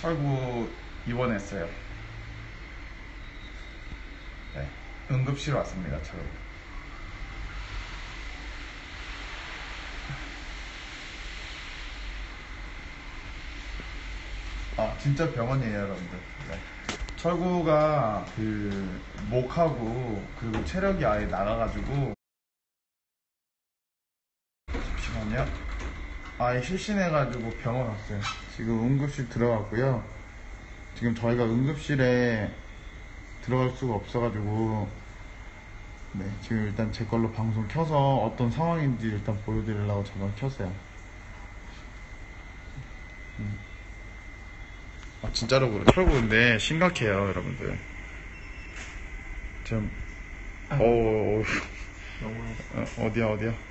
철구 입원했어요. 네, 응급실 왔습니다, 철구. 아, 진짜 병원이에요, 여러분들. 네. 철구가 그 목하고 그리고 체력이 아예 나가가지고 잠시만요. 아예 실신해가지고 병원 왔어요. 지금 응급실 들어갔고요. 지금 저희가 응급실에 들어갈 수가 없어가지고 네 지금 일단 제 걸로 방송 켜서 어떤 상황인지 일단 보여드리려고 잠깐 켰어요. 음. 아 진짜로 그래. 철구인데 심각해요 여러분들. 지금 어, 어, 어디야 어디야?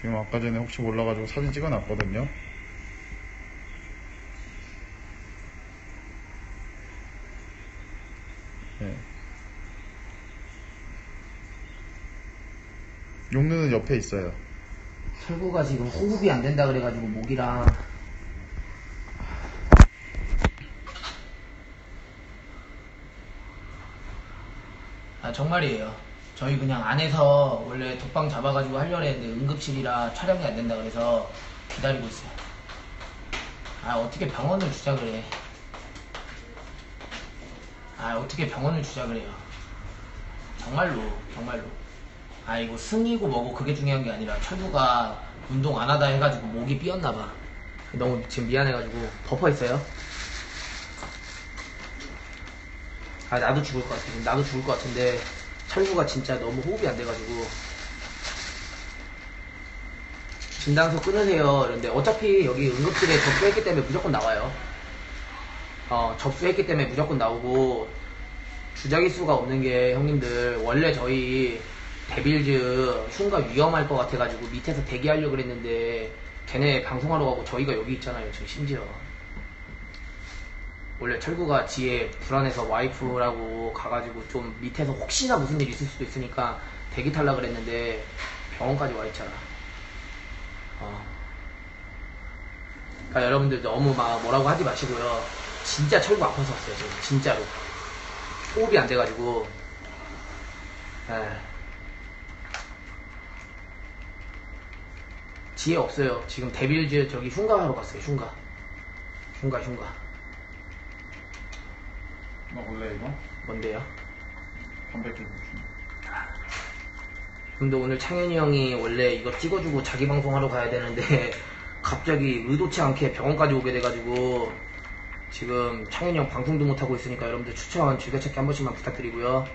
지금 아까 전에 혹시 몰라가지고 사진 찍어놨거든요. 네. 용누는 옆에 있어요. 철구가 지금 호흡이 안 된다 그래가지고 목이랑 아 정말이에요 저희 그냥 안에서 원래 독방 잡아가지고 하려고 했는데 응급실이라 촬영이 안 된다 그래서 기다리고 있어요. 아 어떻게 병원을 주자 그래. 아 어떻게 병원을 주자 그래요. 정말로 정말로. 아 이거 승이고 뭐고 그게 중요한 게 아니라 철구가 운동 안 하다 해가지고 목이 삐었나 봐. 너무 지금 미안해가지고. 덮어 있어요? 아 나도 죽을 것 같아. 나도 죽을 것 같은데 철구가 진짜 너무 호흡이 안 돼가지고. 진단서 끊으세요. 이런데 어차피 여기 응급실에 접수했기 때문에 무조건 나와요. 어 접수했기 때문에 무조건 나오고 주작일 수가 없는 게 형님들 원래 저희 데빌즈 흉가 위험할 것 같아가지고 밑에서 대기하려고 그랬는데 걔네 방송하러 가고 저희가 여기 있잖아요 지금 심지어 원래 철구가 지에 불안해서 와이프라고 가가지고 좀 밑에서 혹시나 무슨 일 있을 수도 있으니까 대기 탈라 그랬는데 병원까지 와 있잖아 어. 그러니까 여러분들 너무 막 뭐라고 하지 마시고요 진짜 철구 아파서 왔어요 지금 진짜로 호흡이 안 돼가지고 에. 지혜 없어요. 지금 데빌즈 저기 흉가 하러 갔어요. 흉가. 흉가 흉가. 먹을래 이거? 뭔데요? 보충. 근데 오늘 창현이 형이 원래 이거 찍어주고 자기 방송하러 가야 되는데 갑자기 의도치 않게 병원까지 오게 돼가지고 지금 창현이 형 방송도 못하고 있으니까 여러분들 추천 즐겨찾기 한 번씩만 부탁드리고요.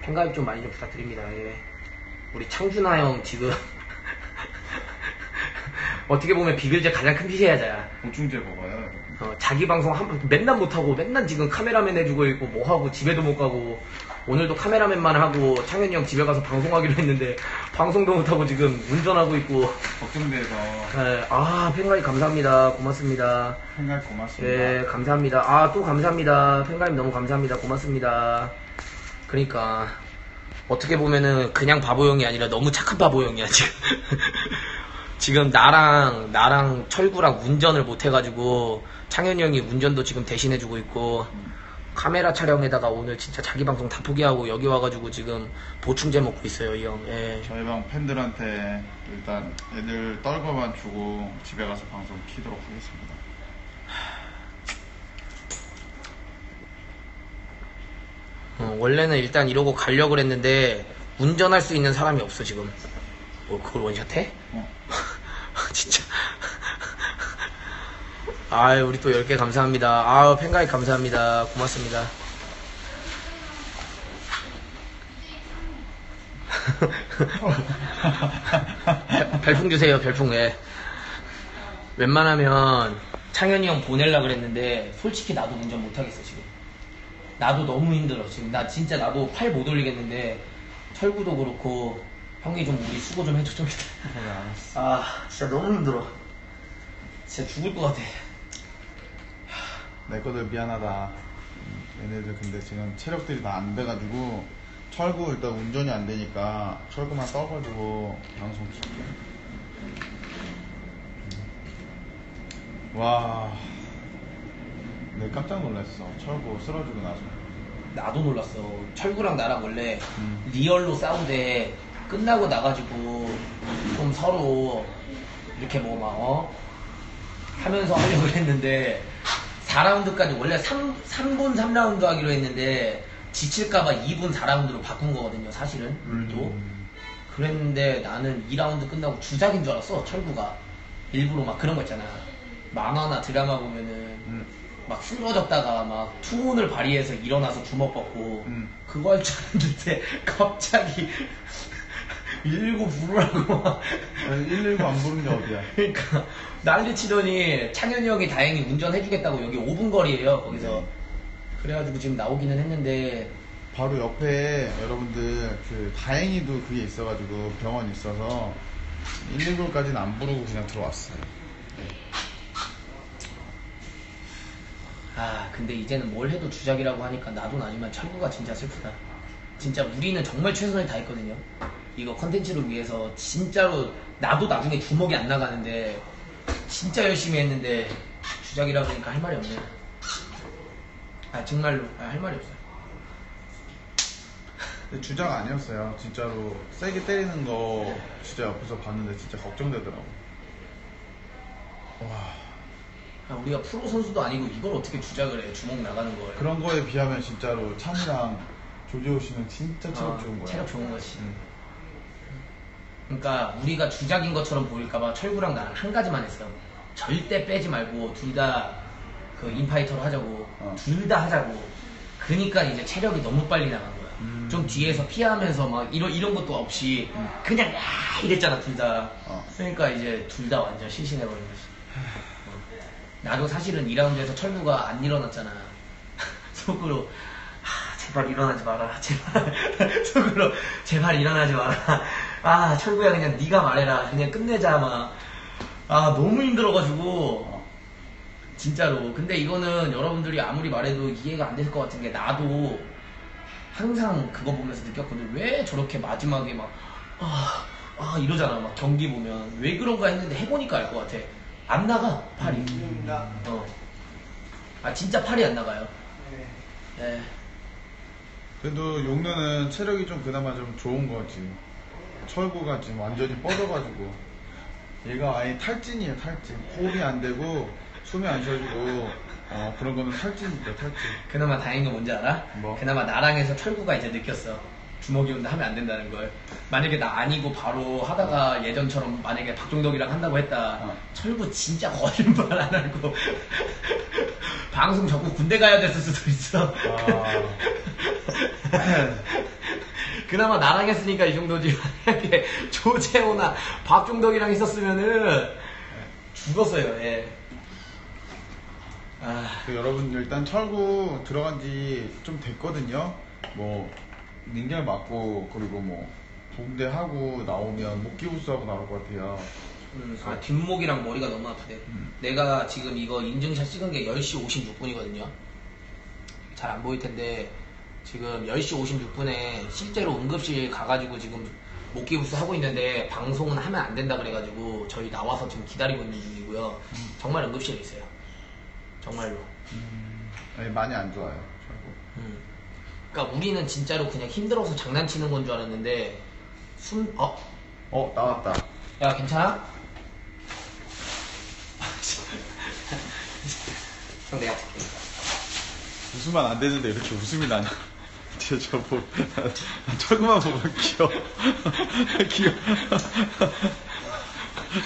팬가입 좀 많이 좀 부탁드립니다. 예. 우리 창준아 형 지금 어떻게 보면 비글즈 가장 큰 피해자야. 보충제 먹어요. 어, 자기 방송 한 번 맨날 못하고 맨날 지금 카메라맨 해주고 있고 뭐하고 집에도 못 가고 오늘도 카메라맨만 하고 창현이 형 집에 가서 방송하기로 했는데 방송도 못하고 지금 운전하고 있고. 걱정돼서. 에, 아 팬가입 감사합니다. 고맙습니다. 생각 고맙습니다. 예 감사합니다. 아 또 감사합니다. 팬가입 너무 감사합니다. 고맙습니다. 그러니까 어떻게 보면은 그냥 바보형이 아니라 너무 착한 바보형이야 지금 지금 나랑 나랑 철구랑 운전을 못 해가지고 창현이 형이 운전도 지금 대신해주고 있고 카메라 촬영에다가 오늘 진짜 자기 방송 다 포기하고 여기 와가지고 지금 보충제 먹고 있어요 이 형. 예. 저희 방 팬들한테 일단 애들 떨거만 주고 집에 가서 방송 키도록 하겠습니다. 어, 원래는 일단 이러고 가려고 그랬는데 운전할 수 있는 사람이 없어 지금. 뭐 그걸 원샷해? 어. 진짜. 아유 우리 또 10개 감사합니다. 아유 팬가입 감사합니다. 고맙습니다. 별- 별풍 주세요 별풍 예. 웬만하면 창현이 형 보낼라 그랬는데 솔직히 나도 운전 못하겠어 지금 나도 너무 힘들어 지금 나 진짜 나도 팔 못 올리겠는데 철구도 그렇고 형이 좀 우리 수고 좀 해줘 좀 알았어. 아 진짜 너무 힘들어 진짜 죽을 것 같아 내 거들 미안하다. 음, 얘네들 근데 지금 체력들이 다 안 돼가지고 철구 일단 운전이 안 되니까 철구만 떠가지고 방송 킬게. 와. 내 깜짝 놀랐어. 철구 쓰러지고 나서. 나도 놀랐어. 철구랑 나랑 원래 음. 리얼로 싸우되 끝나고 나가지고 좀 서로 이렇게 뭐 막 어? 하면서 하려고 했는데 4라운드까지 원래 3, 3분 3라운드 하기로 했는데 지칠까봐 2분 4라운드로 바꾼 거거든요 사실은 룰도 음. 그랬는데 나는 2라운드 끝나고 주작인 줄 알았어 철구가 일부러 막 그런 거 있잖아 만화나 드라마 보면은 음. 막 쓰러졌다가 막 투혼을 발휘해서 일어나서 주먹 뻗고 음. 그거 할 줄 알았는데 갑자기 119 부르라고. 막119 안 부른 게 어디야? 그러니까 난리 치더니 창현이 형이 다행히 운전해주겠다고 여기 5분 거리에요 거기서. 그래가지고 지금 나오기는 했는데. 바로 옆에 여러분들 그 다행히도 그게 있어가지고 병원 있어서 119까지는 안 부르고 그냥 들어왔어요. 아 근데 이제는 뭘 해도 주작이라고 하니까 나도 나지만 철구가 진짜 슬프다. 진짜 우리는 정말 최선을 다했거든요 이거 컨텐츠를 위해서 진짜로 나도 나중에 주먹이 안 나가는데 진짜 열심히 했는데 주작이라고 하니까 할 말이 없네 아 정말로 아, 할 말이 없어요 근데 주작 아니었어요. 진짜로 세게 때리는 거 진짜 옆에서 봤는데 진짜 걱정되더라고. 와 아, 우리가 프로 선수도 아니고 이걸 어떻게 주작을 해 주먹 나가는 걸 그런 거에 비하면 진짜로 찬이랑 조지호 씨는 진짜 체력 어, 좋은 거야. 체력 좋은 거지 응. 그러니까 우리가 주작인 것처럼 보일까봐 철구랑 나랑 한 가지만 했어. 절대 빼지 말고 둘 다 그 인파이터로 하자고. 어. 둘 다 하자고. 그러니까 이제 체력이 너무 빨리 나간 거야. 음. 좀 뒤에서 피하면서 막 이런 이런 것도 없이 그냥 야 이랬잖아 둘 다. 어. 그러니까 이제 둘 다 완전 실신해 버린 거지. 어. 나도 사실은 2라운드에서 철구가 안 일어났잖아. 속으로 아, 제발 일어나지 마라. 제발 속으로 제발 일어나지 마라. 아 철구야 그냥 네가 말해라. 그냥 끝내자 막. 아 너무 힘들어가지고 어. 진짜로. 근데 이거는 여러분들이 아무리 말해도 이해가 안 될 것 같은 게 나도 항상 그거 보면서 느꼈거든. 왜 저렇게 마지막에 막 아, 아 이러잖아. 막 경기 보면 왜 그런가 했는데 해보니까 알 것 같아. 안 나가 팔이. 어. 아 진짜 팔이 안 나가요. 예. 그래도 용녀는 체력이 좀 그나마 좀 좋은 거지. 철구가 지금 완전히 뻗어가지고. 얘가 아예 탈진이에요, 탈진. 호흡이 안 되고, 숨이 안 쉬어지고, 어, 그런 거는 탈진이죠, 탈진. 그나마 다행인 건 뭔지 알아? 뭐? 그나마 나랑 해서 철구가 이제 느꼈어. 주먹이 온다 하면 안 된다는 걸. 만약에 나 아니고 바로 하다가 예전처럼 만약에 박종덕이랑 한다고 했다. 어. 철구 진짜 거짓말 안 하고. 방송 접고 군대 가야 됐을 수도 있어. 아. 그나마 나랑 했으니까 이 정도지. 만약에 조재호나 박종덕이랑 있었으면은 죽었어요, 예. 아. 그 여러분 일단 철구 들어간 지 좀 됐거든요. 뭐 링겔 맞고 그리고 뭐 붕대하고 나오면 목기부스하고 나올 것 같아요. 음, 아, 뒷목이랑 머리가 너무 아프대. 음. 내가 지금 이거 인증샷 찍은 게 10시 56분이거든요. 잘 안 보일 텐데, 지금 10시 56분에 실제로 응급실 가가지고 지금 목기부스 하고 있는데, 방송은 하면 안 된다 그래가지고, 저희 나와서 지금 기다리고 있는 중이고요. 정말 응급실에 있어요. 정말로. 아니, 많이 안 좋아요. 철구. 음. 그러니까 우리는 진짜로 그냥 힘들어서 장난치는 건 줄 알았는데, 숨, 어? 어 나왔다. 야, 괜찮아? 형, 내가 듣게. 웃으면 안 되는데 이렇게 웃음이 나냐? 진짜 저 보, 철구만 보면 귀여워. 귀여워.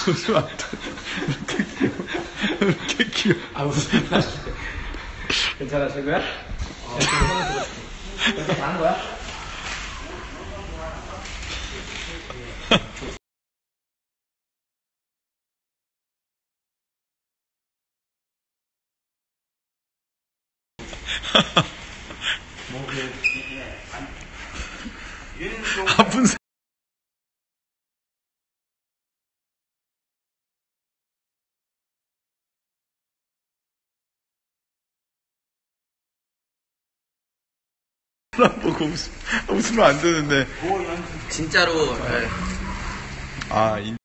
웃으면 안 돼. 이렇게 귀여워. 이렇게 귀여워. 아, 무슨 말 괜찮아, 최고야? 어, 다한 거야? 아픈 사 사람 보고 웃으면 안 되는데. 진짜로, 네. 아, 인...